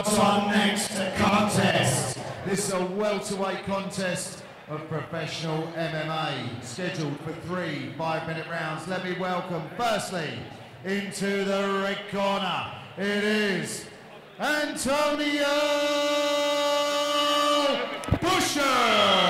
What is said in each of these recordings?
What's on next contest? This is a welterweight contest of professional MMA, scheduled for three five-minute rounds. Let me welcome, firstly, into the red corner, it is Antonio Bushev!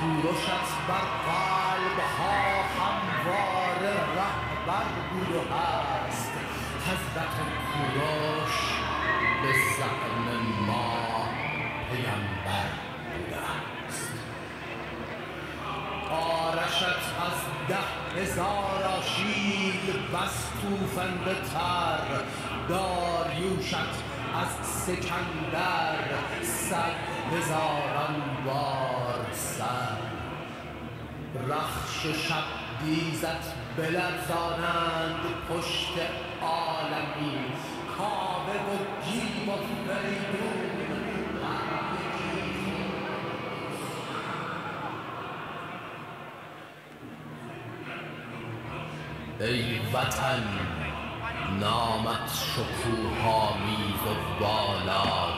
کوروشت بر قلب ها هموار رهبر بود و هست حضرت کوروش به زعم ما پیامبر بوده است آرشت از ده هزار آشیل بس توفنده تر داریوشت از سکندر صد هزاران بار سر. رخش و شب دیزت بلرزانند پشت عالمی. کاوه و گیب و فریدون. ای وطن نامت شکوه‌آمیز و بالا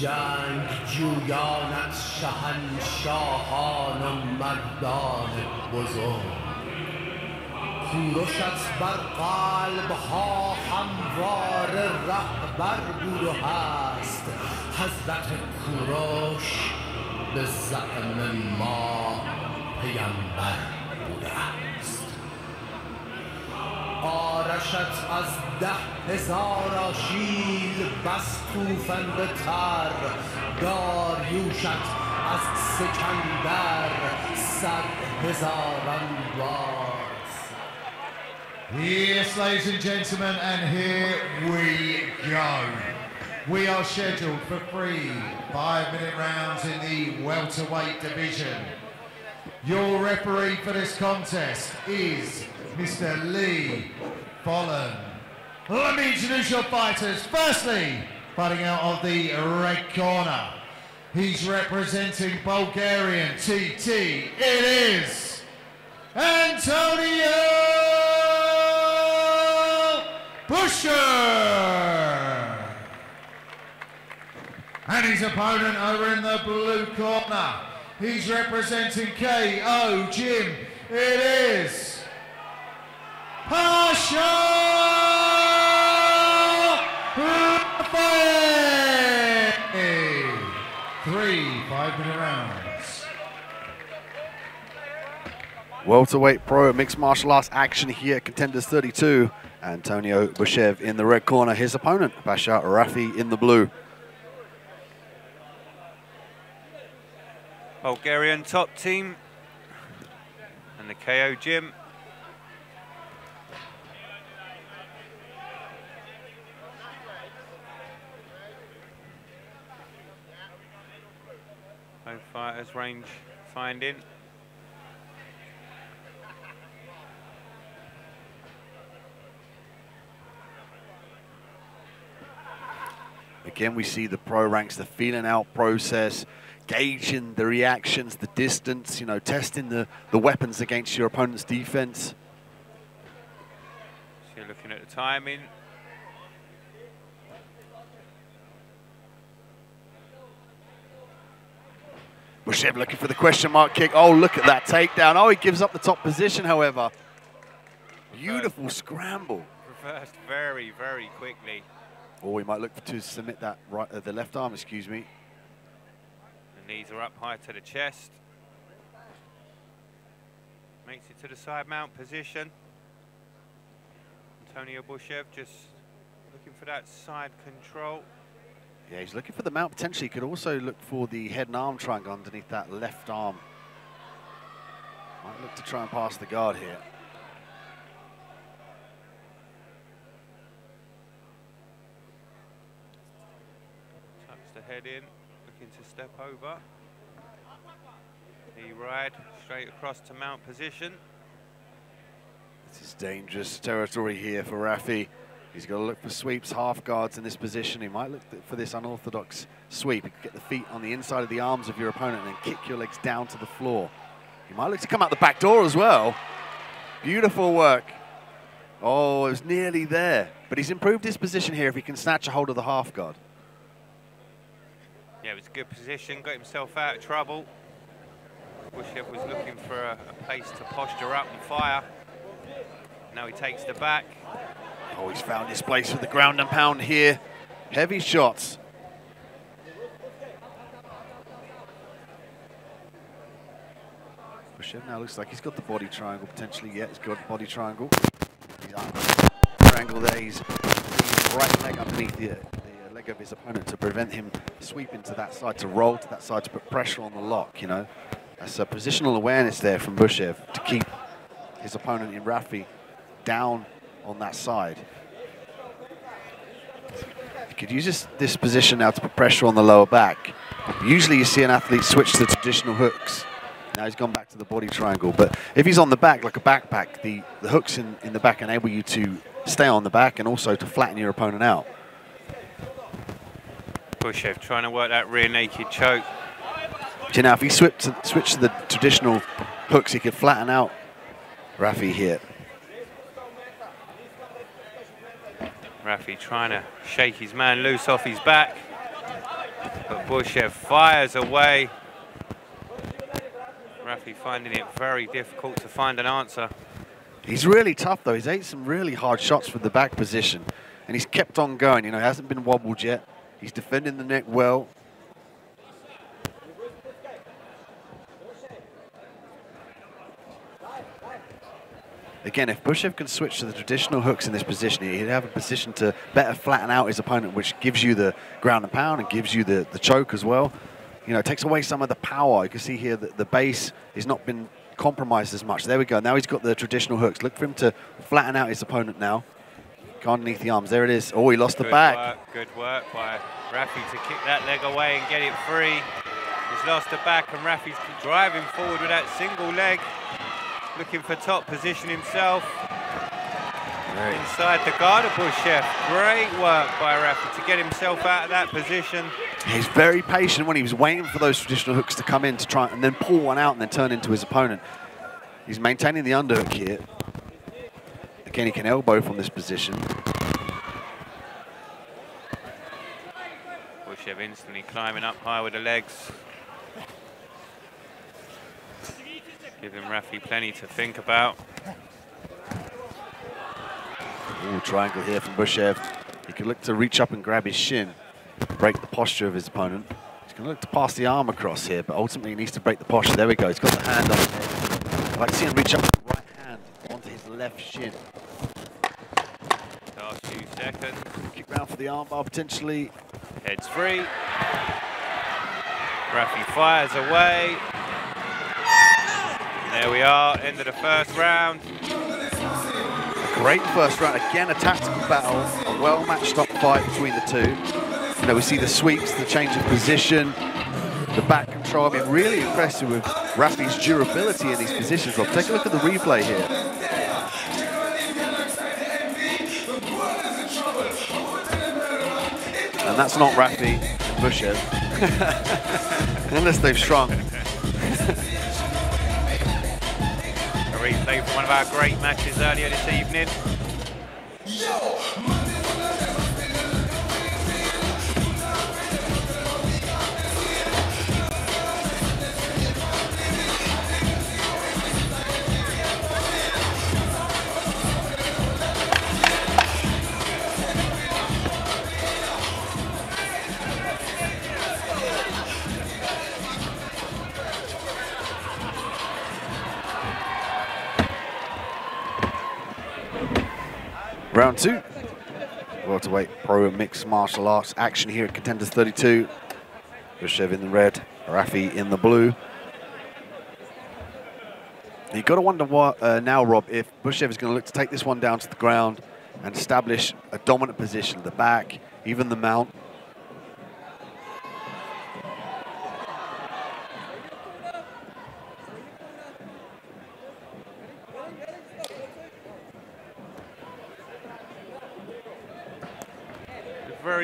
جنگ جویانت شهنشاهان و مردان بزرگ. کوروشت بر قلب ها هموار رهبر بود و هست. حضرت کوروش به زعم ما پیامبر آرشت از ده هزار آشیل بس توفنده تر داریوشت از سکندر صد هزاران بار Yes, ladies and gentlemen, and here we go. We are scheduled for three five-minute rounds in the welterweight division. Your referee for this contest is Mr. Lee Follen. Let me introduce your fighters. Firstly, fighting out of the red corner. He's representing Bulgarian TT. It is Antonio Bushev! And his opponent over in the blue corner. He's representing KO gym. It is Pasha Rafiei. Three five-minute rounds. Welterweight pro mixed martial arts action here at Contenders 32. Antonio Bushev in the red corner. His opponent, Pasha Rafi in the blue. Bulgarian top team and the KO gym. Both fighters range finding. Again, we see the pro ranks, the feeling out process, gauging the reactions, the distance, you know, testing the, the weapons against your opponent's defense. So you're looking at the timing. Bushev looking for the question mark kick. Oh, look at that takedown. Oh, he gives up the top position, however. Beautiful scramble. Reversed very, very quickly. Or he might look to submit that right, uh, the left arm, excuse me. The knees are up high to the chest. Makes it to the side mount position. Antonio Bushev just looking for that side control. Yeah, he's looking for the mount. Potentially, he could also look for the head and arm triangle underneath that left arm. Might look to try and pass the guard here. Tucks the head in, looking to step over. He ride straight across to mount position. This is dangerous territory here for Rafi. He's got to look for sweeps, half guards in this position. He might look for this unorthodox sweep. Get the feet on the inside of the arms of your opponent and then kick your legs down to the floor. He might look to come out the back door as well. Beautiful work. Oh, it was nearly there. But he's improved his position here if he can snatch a hold of the half guard. Yeah, it was a good position, got himself out of trouble. Bushev was looking for a, a place to posture up and fire. Now he takes the back. Oh, he's found his place with the ground and pound here. Heavy shots. Bushev now looks like he's got the body triangle potentially. Yeah, he's got the body triangle. He's triangle there. He's right leg underneath the, the leg of his opponent to prevent him sweeping to that side, to roll to that side, to put pressure on the lock, you know. That's a positional awareness there from Bushev to keep his opponent in Rafi down on that side. You could use this, this position now to put pressure on the lower back. Usually you see an athlete switch to the traditional hooks. Now he's gone back to the body triangle. But if he's on the back like a backpack, the, the hooks in, in the back enable you to stay on the back and also to flatten your opponent out. Bushev trying to work that rear naked choke. So now if he switched to, switched to the traditional hooks, he could flatten out Rafi here. Rafi trying to shake his man loose off his back. But Bushev fires away. Rafi finding it very difficult to find an answer. He's really tough though. He's ate some really hard shots from the back position. And he's kept on going. You know, he hasn't been wobbled yet. He's defending the neck well. Again, if Bushev can switch to the traditional hooks in this position, he'd have a position to better flatten out his opponent, which gives you the ground and pound and gives you the, the choke as well. You know, it takes away some of the power. You can see here that the base has not been compromised as much. There we go. Now he's got the traditional hooks. Look for him to flatten out his opponent now. Go underneath the arms. There it is. Oh, he lost good the back. Work, good work by Rafi to kick that leg away and get it free. He's lost the back and Rafi's driving forward with that single leg looking for top position himself. Great. Inside the guard of Bushev. Great work by Rafi to get himself out of that position. He's very patient when he was waiting for those traditional hooks to come in to try and then pull one out and then turn into his opponent. He's maintaining the underhook here. Again, he can elbow from this position. Bushev instantly climbing up high with the legs. Giving Rafi plenty to think about. Ooh, triangle here from Bushev. He can look to reach up and grab his shin, break the posture of his opponent. He's going to look to pass the arm across here, but ultimately he needs to break the posture. There we go. He's got the hand on head. I'd like to see him reach up with the right hand onto his left shin. Last few seconds. Kick round for the armbar potentially. Heads free. Rafi fires away. There we are, end of the first round. Great first round. Again, a tactical battle. A well-matched up fight between the two. You know, we see the sweeps, the change of position, the back control. I mean, really impressive with Rafi's durability in these positions, Rob. Take a look at the replay here. And that's not Rafi Bushev. Unless they've shrunk. Replay from one of our great matches earlier this evening. Round two. Welterweight pro mixed martial arts action here at Contenders 32. Bushev in the red, Rafi in the blue. You've got to wonder what uh, now, Rob, if Bushev is going to look to take this one down to the ground and establish a dominant position, at the back, even the mount.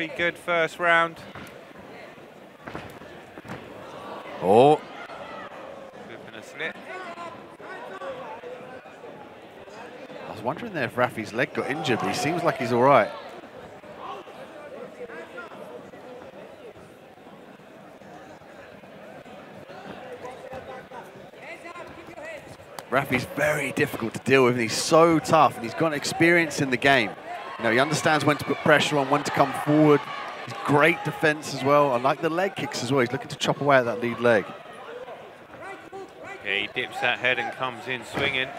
Very good first round. Oh, Flipping a slip. I was wondering there if Rafi's leg got injured, but he seems like he's all right. Rafi's very difficult to deal with, and he's so tough, and he's got experience in the game. You know, he understands when to put pressure on, when to come forward. He's great defense as well. I like the leg kicks as well. He's looking to chop away at that lead leg. Yeah, he dips that head and comes in swinging.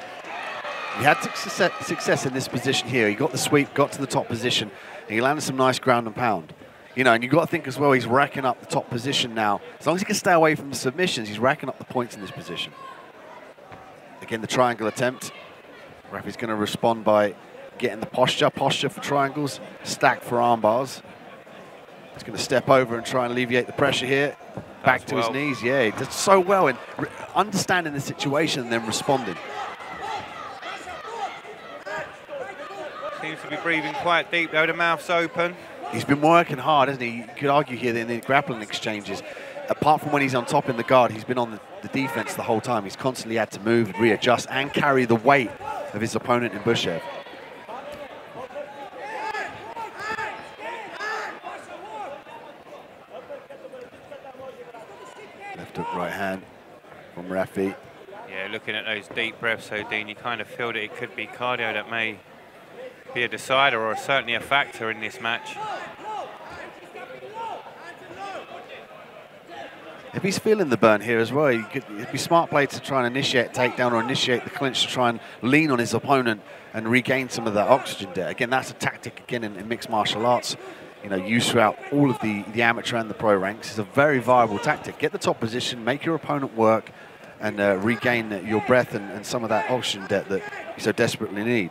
He had success, success in this position here. He got the sweep, got to the top position, and he landed some nice ground and pound. You know, and you've got to think as well, he's racking up the top position now. As long as he can stay away from the submissions, he's racking up the points in this position. Again, the triangle attempt. Rafi's going to respond by getting the posture. Posture for triangles, stacked for arm bars. He's going to step over and try and alleviate the pressure here. Back Does to well. his knees, yeah. He does so well in understanding the situation and then responding. Seems to be breathing quite deep though, the mouth's open. He's been working hard, hasn't he? You could argue here in the grappling exchanges, apart from when he's on top in the guard, he's been on the, the defense the whole time. He's constantly had to move, readjust, and carry the weight of his opponent in Bushev. Left hook, right hand from Rafi. Yeah, looking at those deep breaths, so Dean, you kind of feel that it could be cardio that may be a decider or certainly a factor in this match. If he's feeling the burn here as well, he could, it'd be smart play to try and initiate takedown or initiate the clinch to try and lean on his opponent and regain some of that oxygen there. Again, that's a tactic again in, in mixed martial arts. You know, used throughout all of the, the amateur and the pro ranks. It's a very viable tactic. Get the top position, make your opponent work, and uh, regain your breath and, and some of that oxygen debt that you so desperately need.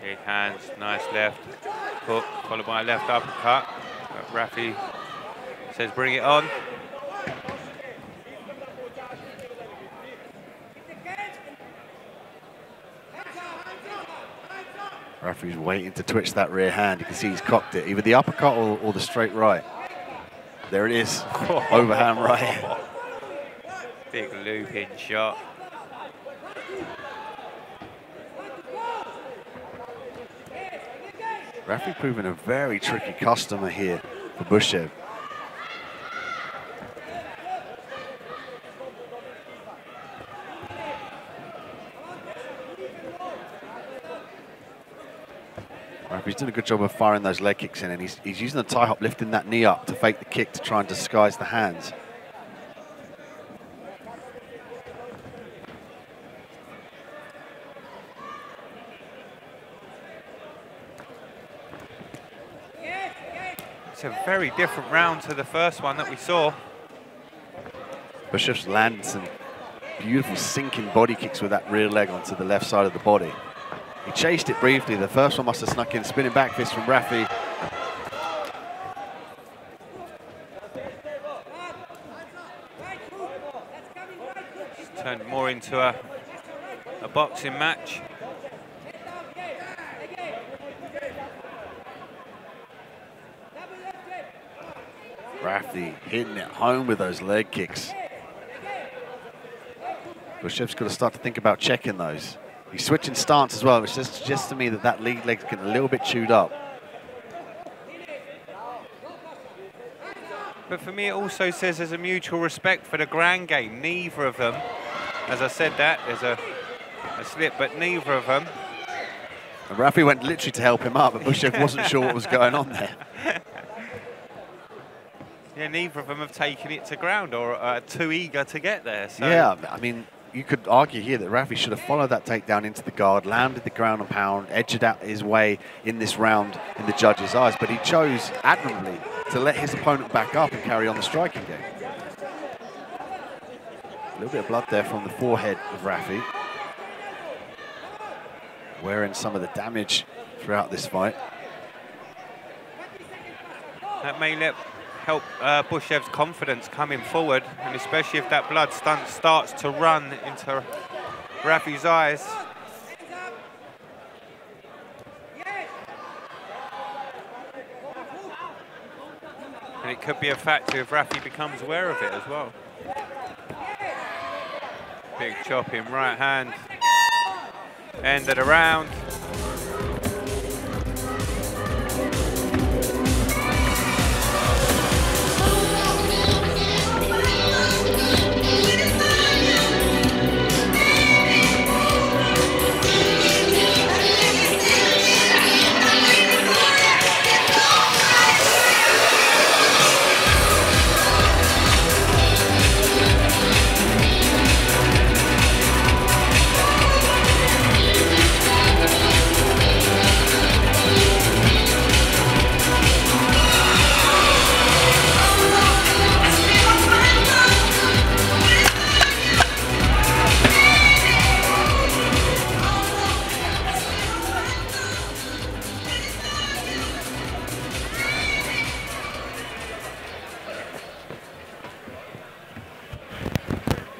Big hands, nice left hook, followed by a left uppercut. Rafi says bring it on. Referee's waiting to twitch that rear hand. You can see he's cocked it, either the uppercut or, or the straight right. There it is, overhand right. Big looping shot. Referee proving a very tricky customer here for Bushev. He's doing a good job of firing those leg kicks in, and he's, he's using the Thai hop, lifting that knee up to fake the kick to try and disguise the hands. It's a very different round to the first one that we saw. Bushev's landed some beautiful sinking body kicks with that rear leg onto the left side of the body. He chased it briefly. The first one must have snuck in. Spinning back fist from Rafi. Turned more into a, a boxing match. Rafi hitting it home with those leg kicks. Bushev's got to start to think about checking those. He's switching stance as well, which just suggests to me that that lead leg's getting a little bit chewed up. But for me, it also says there's a mutual respect for the ground game. Neither of them, as I said that, there's a, a slip, but neither of them. And Rafi went literally to help him up, but Bushev wasn't sure what was going on there. Yeah, neither of them have taken it to ground or are too eager to get there. So Yeah, I mean, you could argue here that Rafi should have followed that takedown into the guard, landed the ground and pound, edged out his way in this round in the judge's eyes, but he chose admirably to let his opponent back up and carry on the striking game. A little bit of blood there from the forehead of Rafi. Wearing some of the damage throughout this fight. that may let help uh, Bushev's confidence coming forward, and especially if that blood stunt starts to run into Rafi's eyes. And it could be a factor if Rafi becomes aware of it as well. Big chop in right hand. End of the round.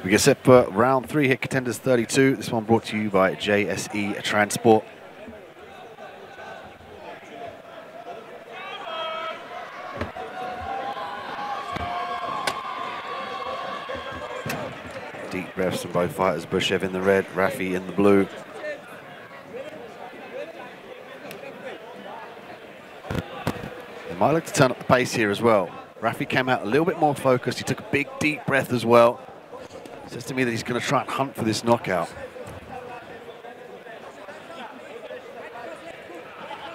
We get set for round three, here, contenders 32. This one brought to you by JSE Transport. Deep breaths from both fighters. Bushev in the red, Rafi in the blue. They might look to turn up the pace here as well. Rafi came out a little bit more focused. He took a big, deep breath as well. Says to me that he's going to try and hunt for this knockout.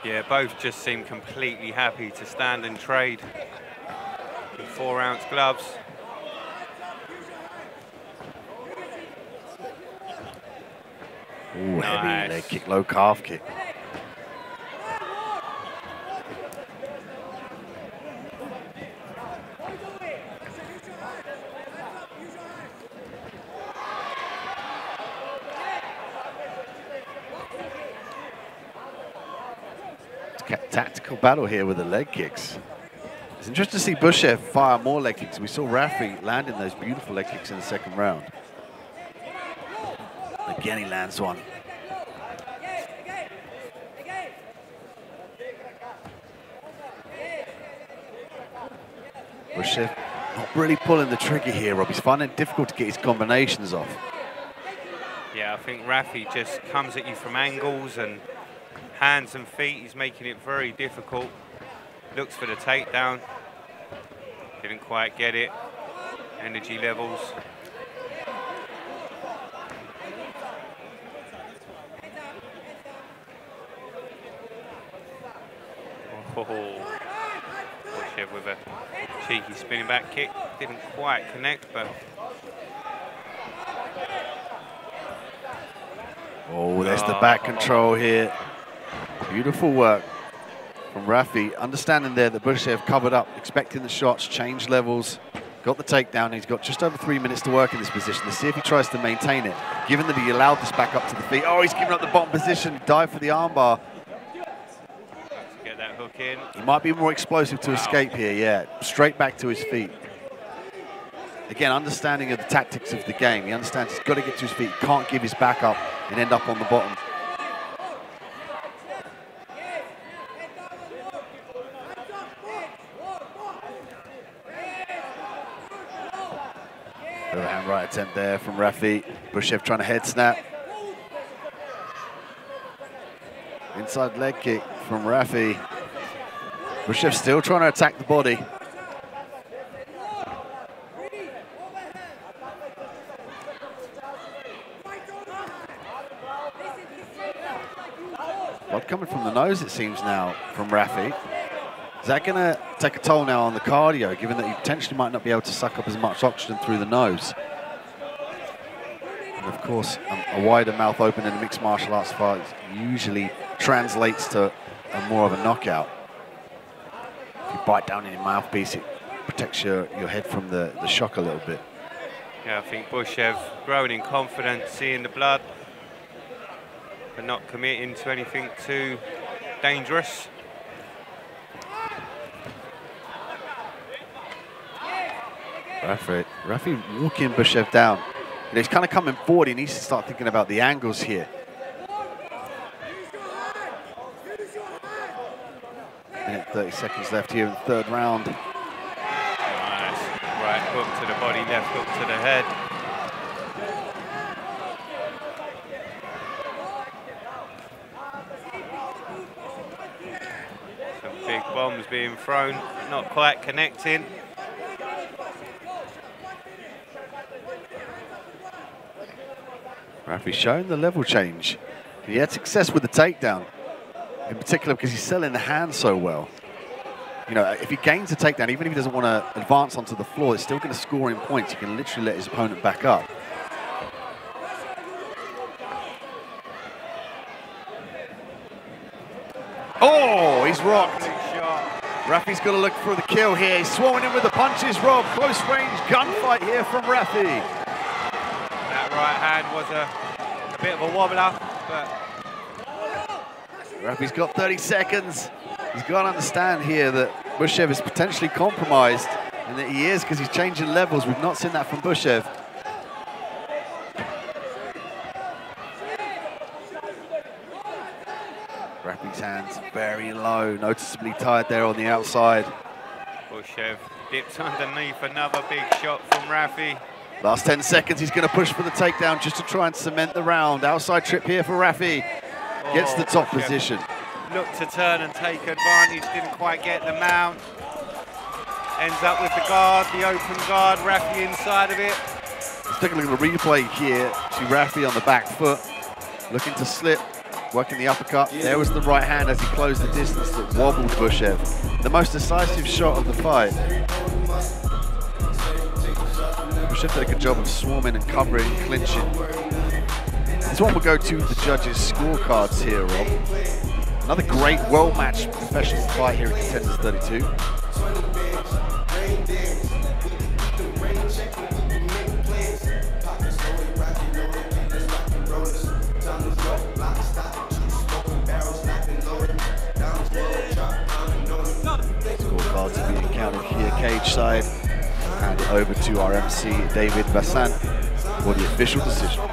Yeah, both just seem completely happy to stand and trade in four ounce gloves. Ooh, heavy Nice. leg kick, low calf kick. Ta- Tactical battle here with the leg kicks. It's interesting to see Bushev fire more leg kicks. We saw Rafi landing those beautiful leg kicks in the second round. Again, he lands one. Bushev not really pulling the trigger here, Rob. He's finding it difficult to get his combinations off. Yeah, I think Rafi just comes at you from angles and hands and feet. He's making it very difficult. Looks for the takedown. Didn't quite get it. Energy levels. Oh, Bushev with a cheeky spinning back kick. Didn't quite connect, but Oh, there's the back oh. control here. Beautiful work from Rafi. Understanding there that Bushev covered up, expecting the shots, changed levels, got the takedown. He's got just over three minutes to work in this position. Let's see if he tries to maintain it. Given that he allowed this back up to the feet. Oh, he's giving up the bottom position. Dive for the armbar. get that hook in. He might be more explosive to wow. escape here, yeah. Straight back to his feet. Again, understanding of the tactics of the game. He understands he's got to get to his feet. Can't give his back up and end up on the bottom. Overhand right attempt there from Rafi. Bushev trying to head snap. Inside leg kick from Rafi. Bushev still trying to attack the body. Blood coming from the nose, it seems now, from Rafi. Is that going to take a toll now on the cardio, given that he potentially might not be able to suck up as much oxygen through the nose? Course, um, a wider mouth open in a mixed martial arts fight usually translates to a more of a knockout. If you bite down in your mouthpiece, it protects your, your head from the, the shock a little bit. Yeah, I think Bushev growing in confidence, seeing the blood, but not committing to anything too dangerous. Rafi, Rafi walking Bushev down. And he's kind of coming forward. He needs to start thinking about the angles here. Minute 30 seconds left here in the third round. Nice. Right hook to the body, left hook to the head. Some big bombs being thrown, not quite connecting. Rafi's showing the level change. He had success with the takedown, in particular because he's selling the hand so well. You know, if he gains a takedown, even if he doesn't want to advance onto the floor, it's still going to score him points. He can literally let his opponent back up. Oh, he's rocked. Rafi's got to look for the kill here. He's swarming in with the punches, Rob. Close range gunfight here from Rafi was a, a bit of a wobbler, but... Rafi's got 30 seconds. He's got to understand here that Bushev is potentially compromised, and that he is because he's changing levels. We've not seen that from Bushev. Rafi's hands very low, noticeably tied there on the outside. Bushev dips underneath another big shot from Rafi. Last 10 seconds, he's going to push for the takedown just to try and cement the round. Outside trip here for Rafi. Gets the oh, top oh, position. Looked to turn and take advantage, didn't quite get the mount. Ends up with the guard, the open guard, Rafi inside of it. Let's take a look at the replay here. See Rafi on the back foot, looking to slip, working the uppercut. There was the right hand as he closed the distance that wobbled Bushev. The most decisive shot of the fight. Should did a good job of swarming and covering, clinching. This one will go to the judges' scorecards here, Rob. Another great, well-matched professional fight here at Contenders 32. Scorecards are being counted here, cage side over to our MC, David Bassan, for the official decision.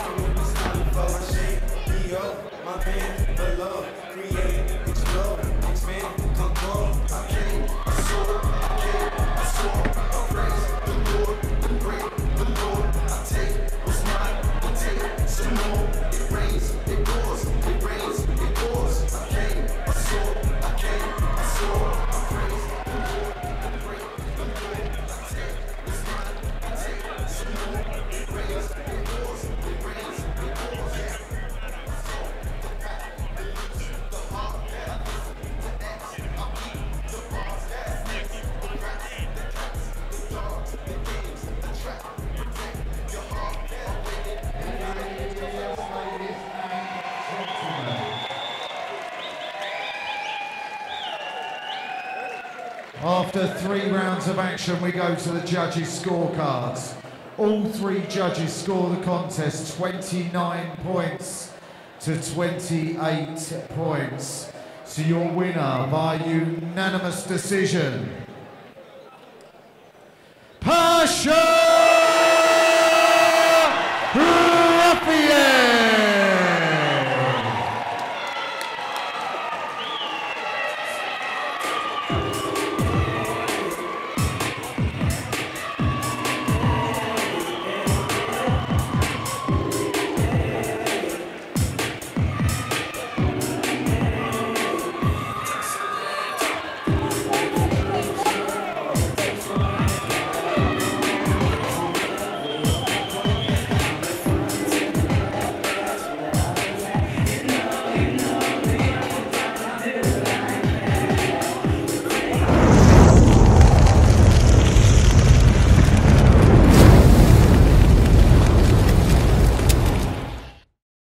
After three rounds of action, we go to the judges' scorecards. All three judges score the contest 29 points to 28 points. So your winner by unanimous decision